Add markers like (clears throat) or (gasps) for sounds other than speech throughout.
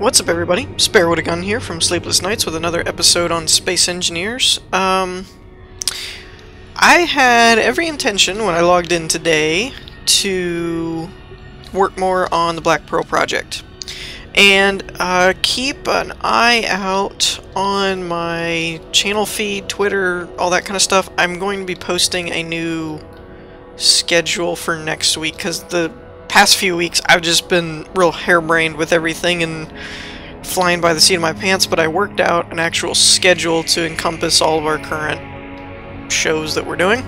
What's up everybody? Spare with a Gun here from Sleepless Knights with another episode on Space Engineers. Um, I had every intention when I logged in today to work more on the Black Pearl project. And uh, keep an eye out on my channel feed, Twitter, all that kind of stuff. I'm going to be posting a new schedule for next week because the past few weeks I've just been real harebrained with everything and flying by the seat of my pants, but I worked out an actual schedule to encompass all of our current shows that we're doing.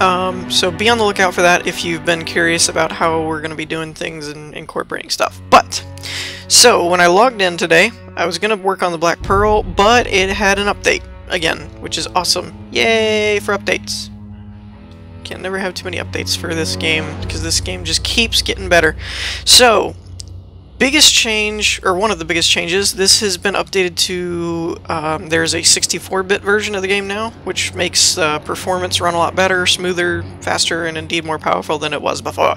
Um, so be on the lookout for that if you've been curious about how we're going to be doing things and incorporating stuff. But, so when I logged in today, I was going to work on the Black Pearl, but it had an update again, which is awesome. Yay for updates. Can't never have too many updates for this game, because this game just keeps getting better. So, biggest change, or one of the biggest changes, this has been updated to, um, there's a 64-bit version of the game now, which makes uh, performance run a lot better, smoother, faster, and indeed more powerful than it was before.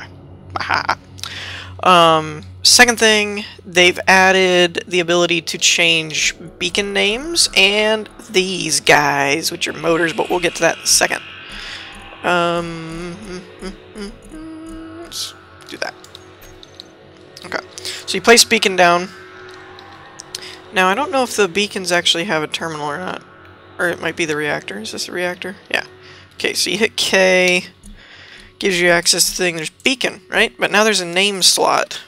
(laughs) um, second thing, they've added the ability to change beacon names and these guys, which are motors, but we'll get to that in a second. Um, let's do that. Okay, so you place beacon down. Now, I don't know if the beacons actually have a terminal or not. Or it might be the reactor. Is this a reactor? Yeah. Okay, so you hit K, gives you access to the thing. There's beacon, right? But now there's a name slot.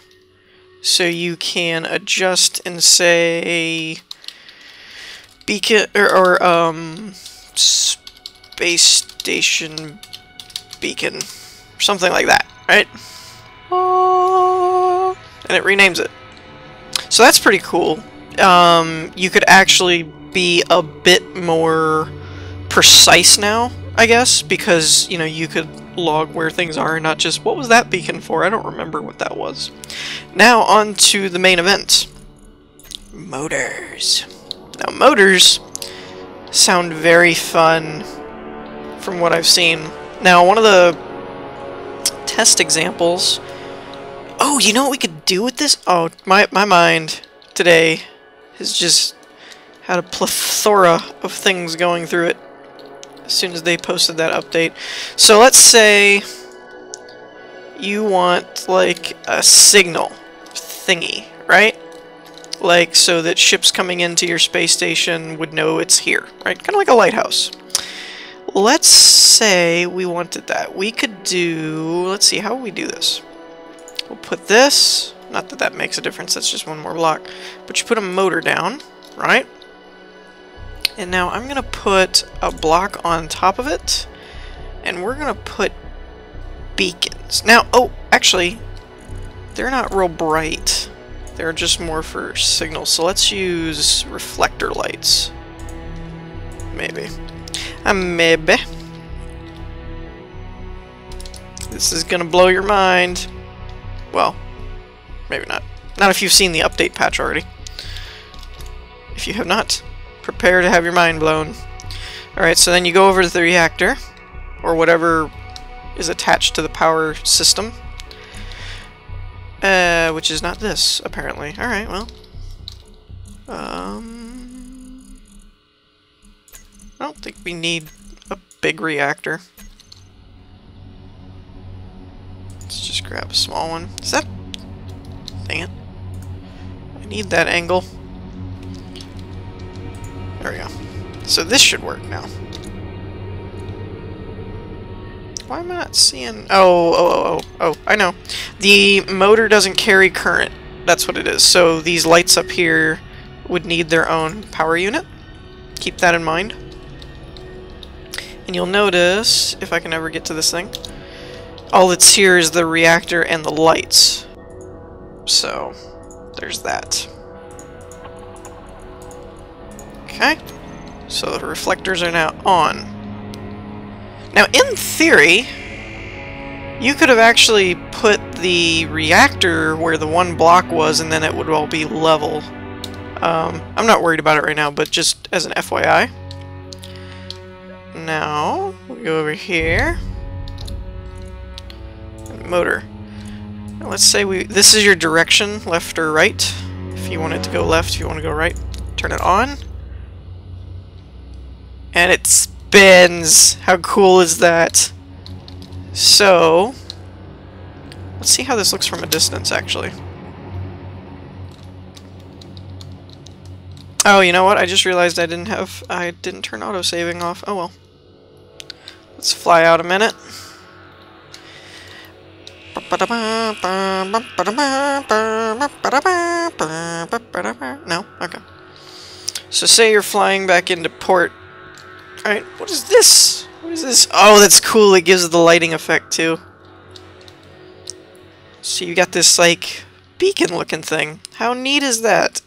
So you can adjust and say beacon, or, or um, space station beacon. Something like that, right? And it renames it. So that's pretty cool. Um, you could actually be a bit more precise now, I guess, because, you know, you could log where things are, not just, what was that beacon for? I don't remember what that was. Now, on to the main event. Motors. Now, motors sound very fun from what I've seen. Now, one of the test examples... Oh, you know what we could do with this? Oh, my, my mind today has just had a plethora of things going through it as soon as they posted that update. So let's say you want, like, a signal thingy, right? Like, so that ships coming into your space station would know it's here, right? Kind of like a lighthouse. Let's say we wanted that. We could do... Let's see, how would we do this? We'll put this... Not that that makes a difference, that's just one more block. But you put a motor down, right? And now I'm going to put a block on top of it. And we're going to put beacons. Now, oh, actually, they're not real bright. They're just more for signals. So let's use reflector lights. Maybe. Maybe. This is gonna blow your mind. Well, maybe not. Not if you've seen the update patch already. If you have not, prepare to have your mind blown. Alright, so then you go over to the reactor, or whatever is attached to the power system. Uh, which is not this, apparently. Alright, well. Um... I don't think we need a big reactor. Let's just grab a small one. Is that... Dang it. I need that angle. There we go. So this should work now. Why am I not seeing... Oh, oh, oh, oh, oh, I know. The motor doesn't carry current. That's what it is. So these lights up here would need their own power unit. Keep that in mind. And you'll notice, if I can ever get to this thing, all that's here is the reactor and the lights. So, there's that. Okay. So the reflectors are now on. Now, in theory, you could have actually put the reactor where the one block was and then it would all be level. Um, I'm not worried about it right now, but just as an FYI. Now, we go over here. Motor. let's say we this is your direction, left or right. If you want it to go left, if you want to go right, turn it on. And it spins! How cool is that? So, let's see how this looks from a distance, actually. Oh, you know what? I just realized I didn't have... I didn't turn auto-saving off. Oh well. Let's fly out a minute. No? Okay. So say you're flying back into port. Alright, what is this? What is this? Oh, that's cool. It gives the lighting effect too. So you got this, like, beacon-looking thing. How neat is that?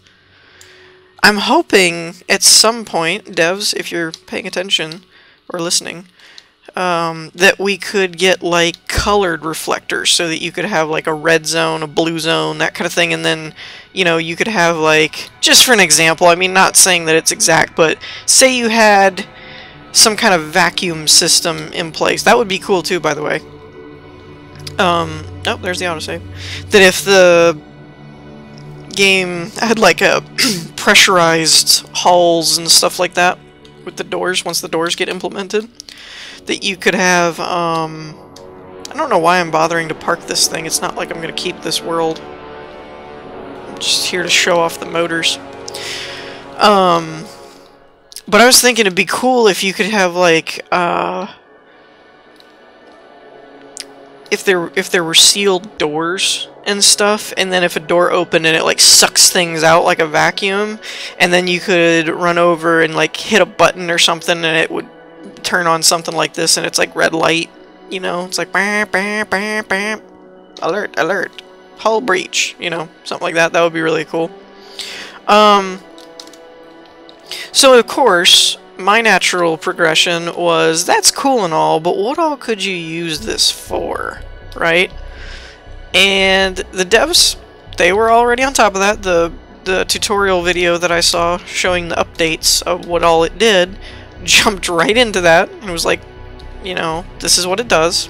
I'm hoping at some point, devs, if you're paying attention or listening, um, that we could get like colored reflectors so that you could have like a red zone, a blue zone, that kind of thing, and then you know you could have like just for an example. I mean, not saying that it's exact, but say you had some kind of vacuum system in place. That would be cool too, by the way. Um, oh, there's the autosave. That if the game had like a (clears throat) pressurized halls and stuff like that with the doors once the doors get implemented that you could have um I don't know why I'm bothering to park this thing. It's not like I'm gonna keep this world. I'm just here to show off the motors. Um but I was thinking it'd be cool if you could have like uh if there if there were sealed doors and stuff, and then if a door opened and it like sucks things out like a vacuum, and then you could run over and like hit a button or something and it would turn on something like this and it's like red light, you know, it's like bam, bam, bam, bam, alert, alert, hull breach, you know, something like that. That would be really cool. Um, so of course, my natural progression was, that's cool and all, but what all could you use this for, right? And the devs, they were already on top of that. The the tutorial video that I saw showing the updates of what all it did (laughs) jumped right into that and was like, you know, this is what it does.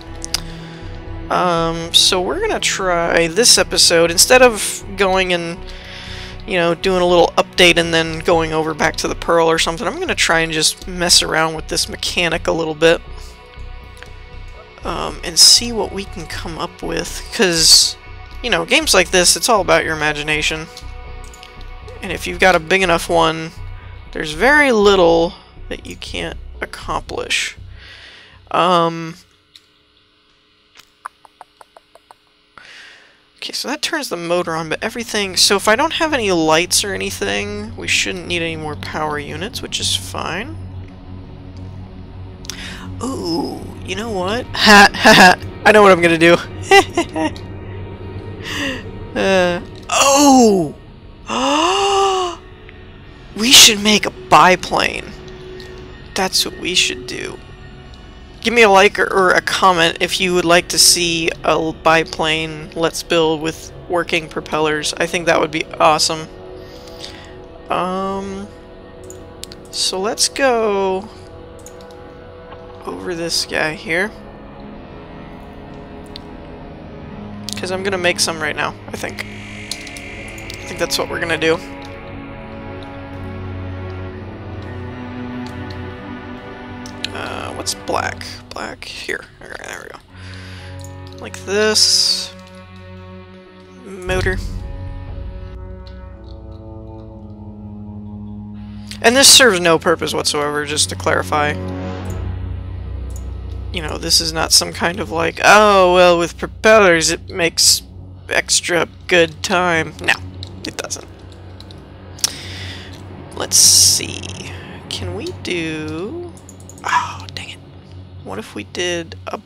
Um, so we're gonna try this episode instead of going and you know doing a little update and then going over back to the Pearl or something. I'm gonna try and just mess around with this mechanic a little bit um, and see what we can come up with. Because, you know, games like this, it's all about your imagination. And if you've got a big enough one, there's very little that you can't accomplish. Um, okay, so that turns the motor on, but everything... So if I don't have any lights or anything, we shouldn't need any more power units, which is fine. Ooh, you know what? Ha ha ha! I know what I'm gonna do. (laughs) uh, oh! (gasps) we should make a biplane. That's what we should do. Give me a like or, or a comment if you would like to see a biplane let's build with working propellers. I think that would be awesome. Um, so let's go over this guy here. Because I'm going to make some right now, I think. I think that's what we're going to do. Uh, what's black? Black here. Okay, there we go. Like this. Motor. And this serves no purpose whatsoever, just to clarify you know, this is not some kind of like, oh, well, with propellers it makes extra good time. No, it doesn't. Let's see. Can we do... Oh. What if we did a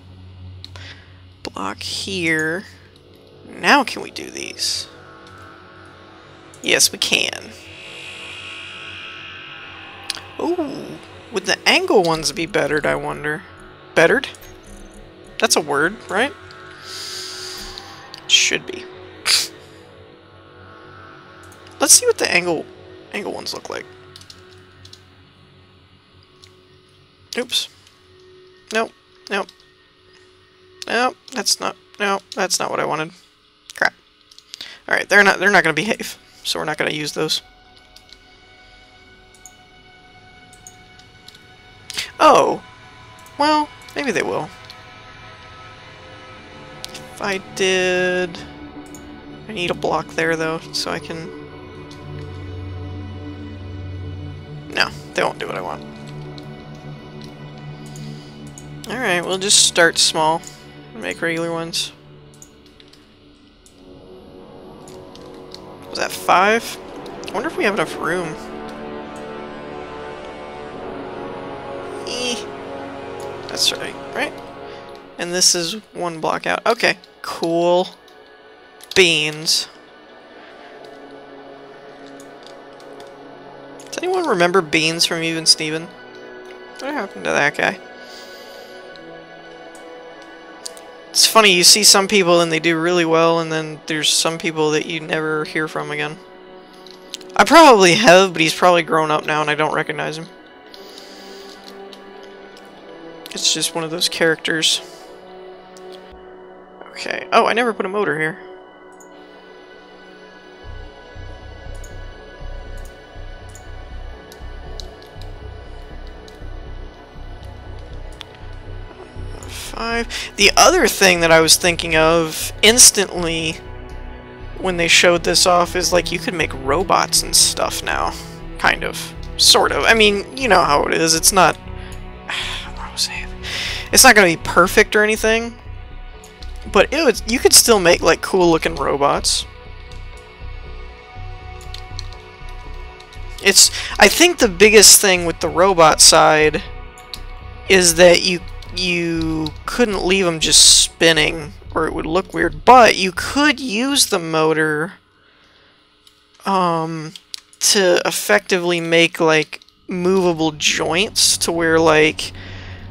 block here? Now can we do these? Yes, we can. Ooh, would the angle ones be bettered, I wonder? Bettered? That's a word, right? Should be. Let's see what the angle angle ones look like. Oops. Nope. Nope. Nope. That's not. No, that's not what I wanted. Crap. Alright, they're not they're not gonna behave, so we're not gonna use those. Oh. Well, maybe they will. If I did... I need a block there, though, so I can... No, they won't do what I want. Alright, we'll just start small. Make regular ones. Was that five? I wonder if we have enough room. Eh. That's right, right? And this is one block out. Okay, cool. Beans. Does anyone remember Beans from Even Steven? What happened to that guy? It's funny, you see some people and they do really well, and then there's some people that you never hear from again. I probably have, but he's probably grown up now and I don't recognize him. It's just one of those characters. Okay. Oh, I never put a motor here. Five. The other thing that I was thinking of instantly when they showed this off is like you could make robots and stuff now. Kind of. Sort of. I mean, you know how it is. It's not... (sighs) It's not going to be perfect or anything, but it would, you could still make like cool looking robots. It's I think the biggest thing with the robot side is that you you couldn't leave them just spinning or it would look weird, but you could use the motor um to effectively make like movable joints to where like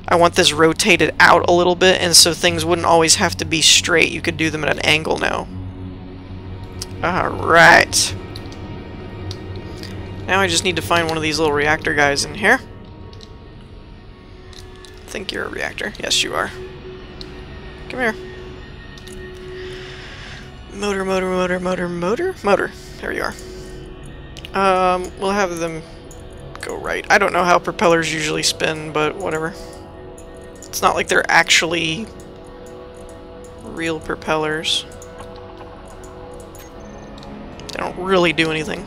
I want this rotated out a little bit and so things wouldn't always have to be straight. You could do them at an angle now. Alright. Now I just need to find one of these little reactor guys in here. Think you're a reactor. Yes, you are. Come here. Motor, motor, motor, motor, motor, motor. There you are. Um, we'll have them go right. I don't know how propellers usually spin, but whatever. It's not like they're actually real propellers. They don't really do anything.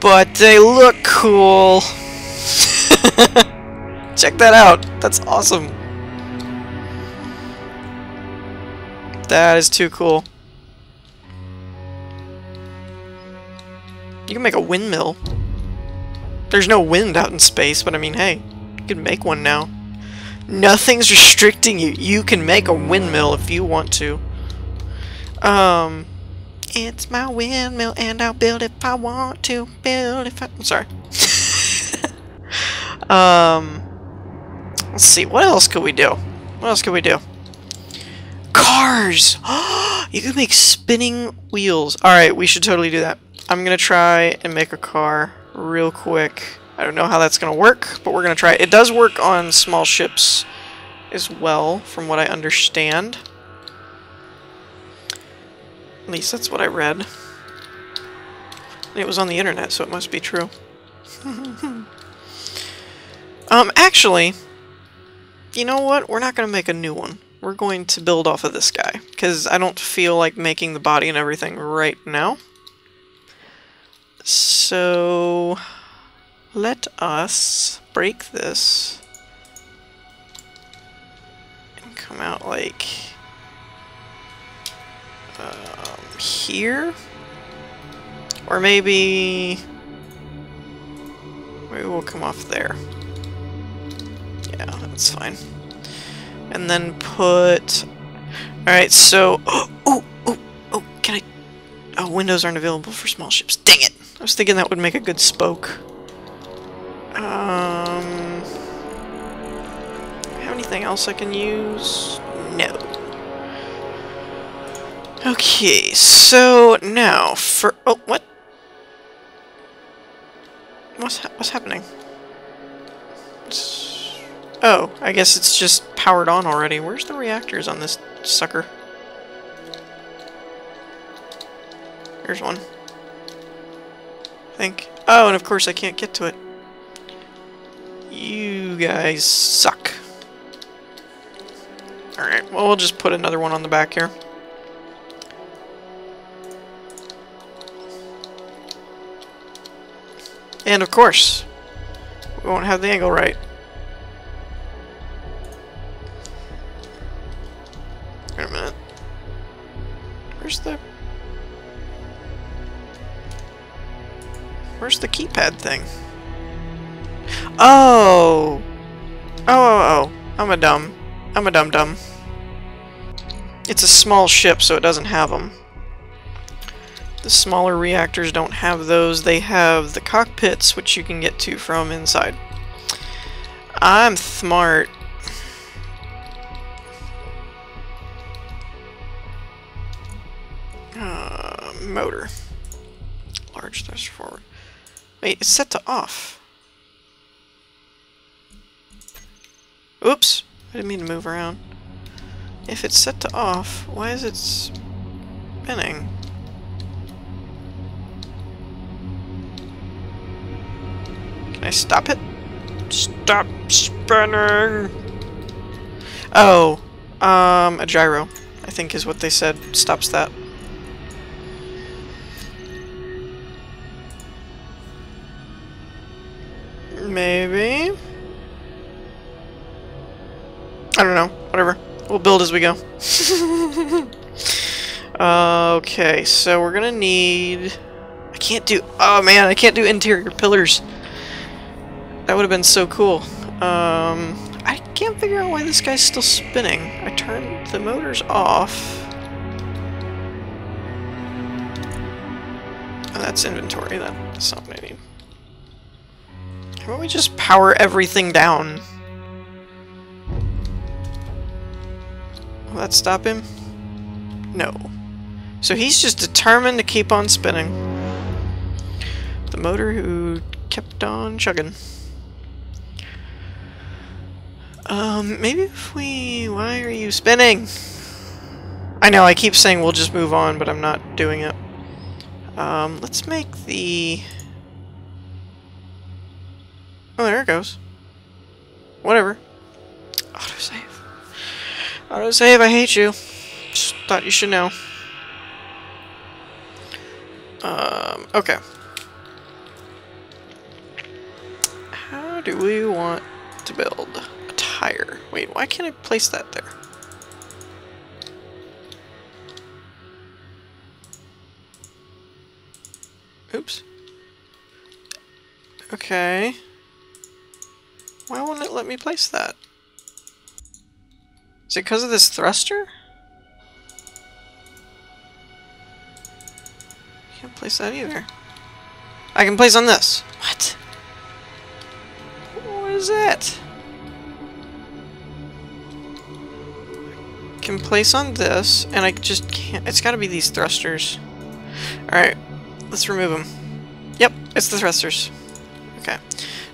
But they look cool! (laughs) Check that out! That's awesome! That is too cool. You can make a windmill. There's no wind out in space, but I mean, hey you can make one now. Nothing's restricting you. You can make a windmill if you want to. Um, it's my windmill and I'll build if I want to. Build if I... I'm sorry. (laughs) um, let's see. What else could we do? What else could we do? Cars! (gasps) you can make spinning wheels. Alright, we should totally do that. I'm gonna try and make a car real quick. I don't know how that's to work, but we're to try it. It does work on small ships as well, from what I understand. At least that's what I read. It was on the internet, so it must be true. (laughs) um, actually, you know what? We're not going to make a new one. We're going to build off of this guy, because I don't feel like making the body and everything right now. So... Let us break this and come out like um, here, or maybe maybe we'll come off there. That's fine. And then put. All right, so (gasps) oh oh oh oh, can I? Oh, windows aren't available for small ships. Dang it! I was thinking that would make a good spoke. Um, have anything else I can use? No. Okay, so now for oh what? What's ha what's happening? Oh, I guess it's just powered on already. Where's the reactors on this sucker? There's one. I think. Oh, and of course I can't get to it. You guys suck. Alright, well we'll just put another one on the back here. And of course, we won't have the angle right. The keypad thing? Oh! Oh, oh, oh. I'm a dumb. I'm a dum-dum. It's a small ship, so it doesn't have them. The smaller reactors don't have those. They have the cockpits, which you can get to from inside. I'm smart. Uh, motor. Large thrust forward. Wait, it's set to off. Oops! I didn't mean to move around. If it's set to off, why is it spinning? Can I stop it? Stop spinning! Oh, um, a gyro, I think is what they said stops that. We'll build as we go. (laughs) uh, okay, so we're gonna need... I can't do... Oh man, I can't do interior pillars. That would have been so cool. Um, I can't figure out why this guy's still spinning. I turned the motors off. Oh, that's inventory, that's not what I need. How about we just power everything down? That stop him? No. So he's just determined to keep on spinning. The motor who kept on chugging. Um, maybe if we... Why are you spinning? I know, I keep saying we'll just move on, but I'm not doing it. Um, let's make the... Oh, there it goes. Whatever. Autosave. Autosave, I hate you. Just thought you should know. Um, okay. How do we want to build a tire? Wait, why can't I place that there? Oops. Okay. Why won't it let me place that? Is it because of this thruster? Can't place that either. I can place on this. What? What is that? Can place on this, and I just can't. It's got to be these thrusters. All right, let's remove them. Yep, it's the thrusters.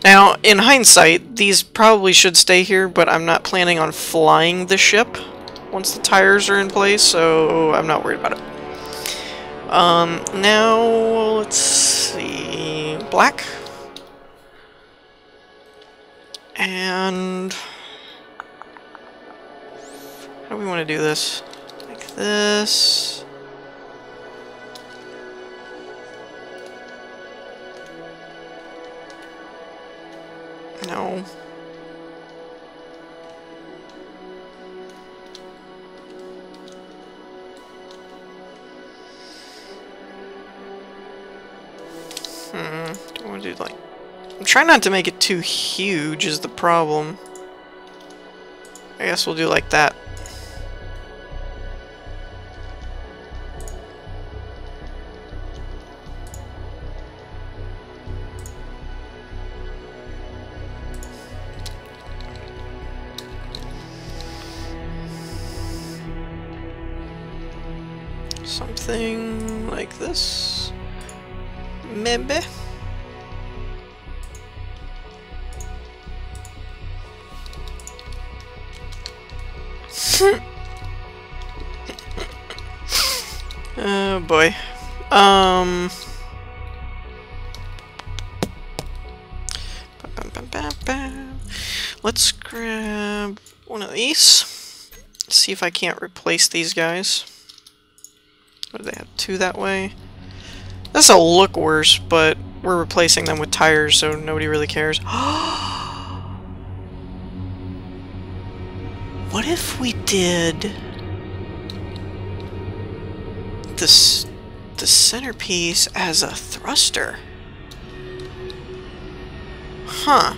Now, in hindsight, these probably should stay here, but I'm not planning on flying the ship once the tires are in place, so I'm not worried about it. Um, now, let's see... Black. And... How do we want to do this? Like this... No. Hmm, do like... I'm trying not to make it too huge is the problem. I guess we'll do like that. Something like this. Maybe. (laughs) oh boy. Um... Let's grab one of these. See if I can't replace these guys. What do they have? Two that way? This'll look worse, but we're replacing them with tires, so nobody really cares. (gasps) what if we did this the centerpiece as a thruster? Huh.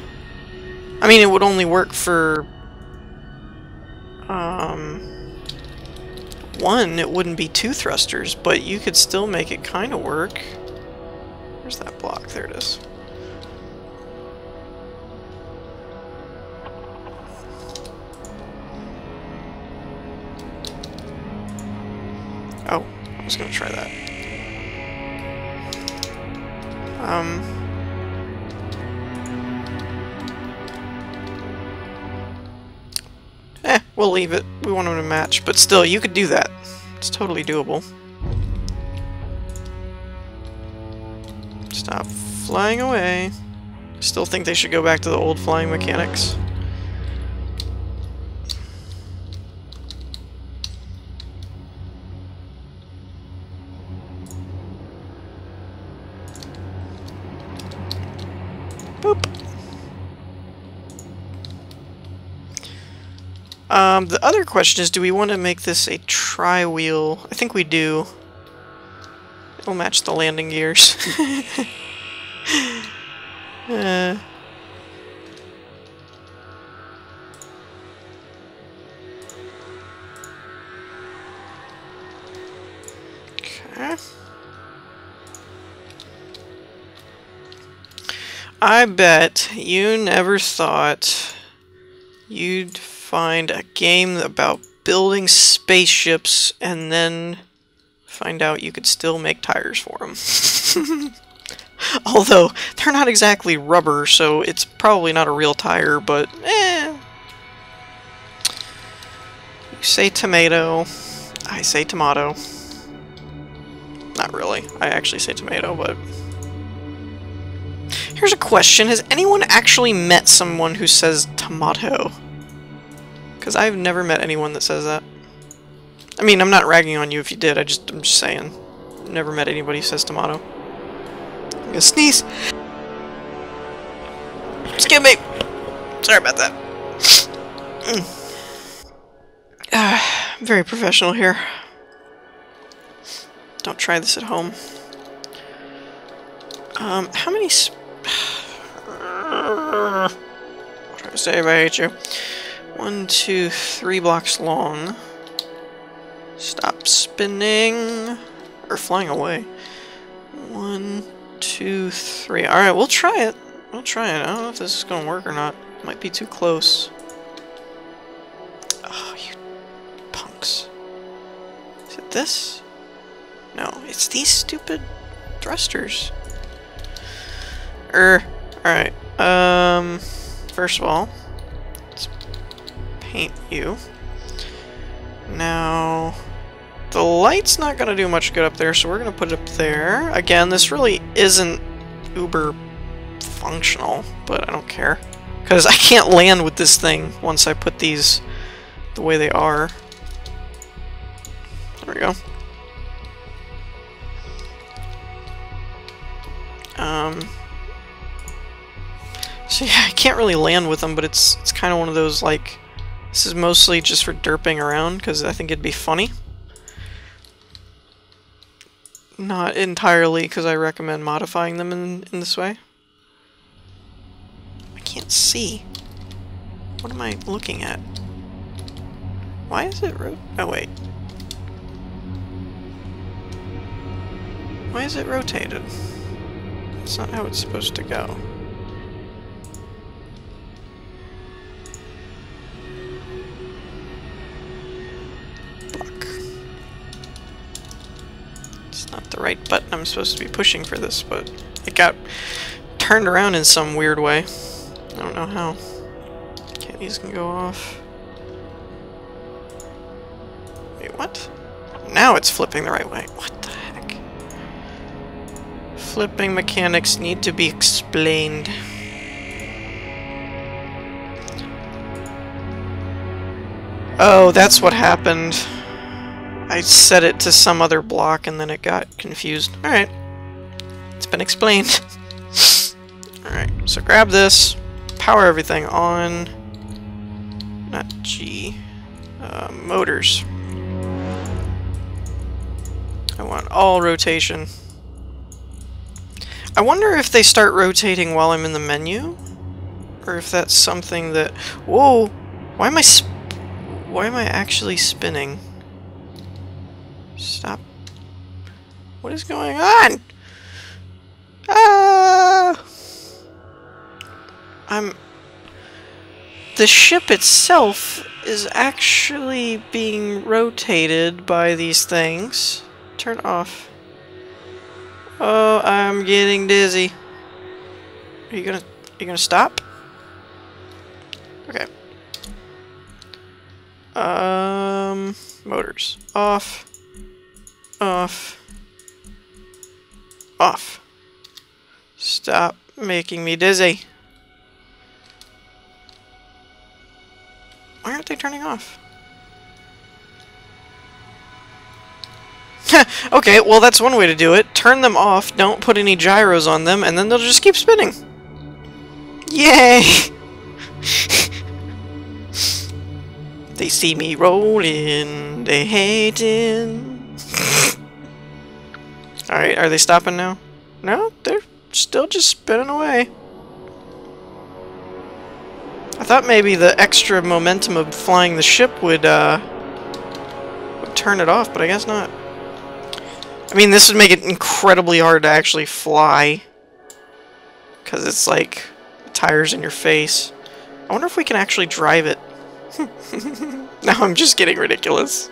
I mean, it would only work for... Um... One, it wouldn't be two thrusters, but you could still make it kind of work. Where's that block? There it is. Oh, I was gonna try that. Um... Eh, we'll leave it. We want them to match. But still, you could do that. Totally doable. Stop flying away. Still think they should go back to the old flying mechanics. Um, the other question is, do we want to make this a tri-wheel? I think we do. It'll match the landing gears. (laughs) uh. I bet you never thought you'd find a game about building spaceships and then find out you could still make tires for them. (laughs) Although, they're not exactly rubber, so it's probably not a real tire, but eh. You say tomato, I say tomato. Not really. I actually say tomato, but... Here's a question. Has anyone actually met someone who says tomato? Because I've never met anyone that says that. I mean, I'm not ragging on you if you did, I just, I'm just saying. Never met anybody who says tomato. I'm gonna sneeze! Excuse me! Sorry about that. Uh, very professional here. Don't try this at home. Um, how many... Sp what do I say if I hate you? One, two, three blocks long. Stop spinning. Or flying away. One, two, three. Alright, we'll try it. We'll try it. I don't know if this is going to work or not. Might be too close. Oh, you punks. Is it this? No, it's these stupid thrusters. Er, alright. Um, first of all, paint you. Now, the light's not going to do much good up there, so we're going to put it up there. Again, this really isn't uber functional, but I don't care. Because I can't land with this thing once I put these the way they are. There we go. Um, so yeah, I can't really land with them, but it's it's kind of one of those like this is mostly just for derping around, because I think it'd be funny. Not entirely because I recommend modifying them in, in this way. I can't see. What am I looking at? Why is it ro- oh wait. Why is it rotated? That's not how it's supposed to go. The right button I'm supposed to be pushing for this, but it got turned around in some weird way. I don't know how. Okay, these can go off. Wait, what? Now it's flipping the right way. What the heck? Flipping mechanics need to be explained. Oh, that's what happened. I set it to some other block and then it got confused. Alright. It's been explained. (laughs) Alright, so grab this, power everything on. Not G. Uh, motors. I want all rotation. I wonder if they start rotating while I'm in the menu? Or if that's something that... Whoa! Why am I Why am I actually spinning? Stop. What is going on? Ah! I'm... The ship itself is actually being rotated by these things. Turn off. Oh, I'm getting dizzy. Are you gonna... Are you gonna stop? Okay. Um... Motors. Off. Off. Off. Stop making me dizzy. Why aren't they turning off? (laughs) okay, well that's one way to do it. Turn them off, don't put any gyros on them, and then they'll just keep spinning. Yay! (laughs) they see me rolling, they hating. Alright, are they stopping now? No, they're still just spinning away. I thought maybe the extra momentum of flying the ship would, uh, would turn it off, but I guess not. I mean, this would make it incredibly hard to actually fly. Because it's like tires in your face. I wonder if we can actually drive it. (laughs) now I'm just getting ridiculous.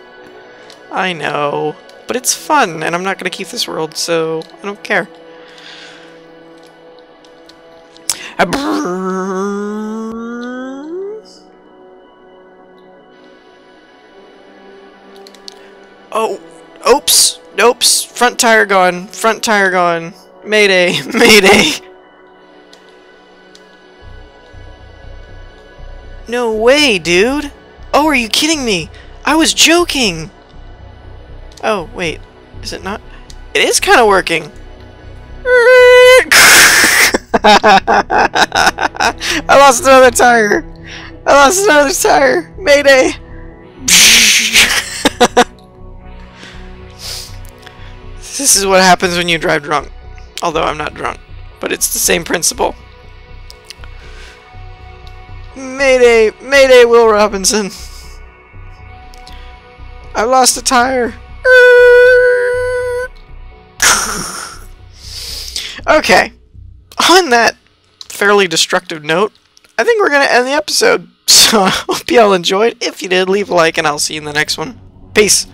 I know. But it's fun, and I'm not going to keep this world, so I don't care. Oh, oops. Oops! Front tire gone. Front tire gone. Mayday. (laughs) Mayday. No way, dude. Oh, are you kidding me? I was joking. Oh, wait. Is it not? It is kind of working. (laughs) I lost another tire. I lost another tire. Mayday. (laughs) This is what happens when you drive drunk. Although I'm not drunk. But it's the same principle. Mayday! Mayday, Will Robinson! I lost a tire! Okay. On that fairly destructive note, I think we're going to end the episode. (laughs) So I hope y'all enjoyed. If you did, leave a like and I'll see you in the next one. Peace!